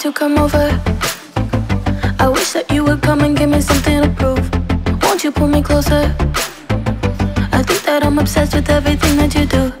to come over. I wish that you would come and give me something to prove. Won't you pull me closer? I think that I'm obsessed with everything that you do.